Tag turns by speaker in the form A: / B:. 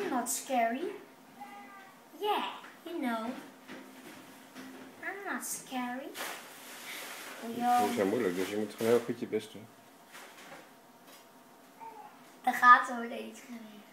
A: I'm not scary. Yeah, you know. I'm not scary.
B: Die
A: is
B: zijn moeilijk, dus je moet gewoon heel goed je best doen.
A: de gaten worden iets geweest.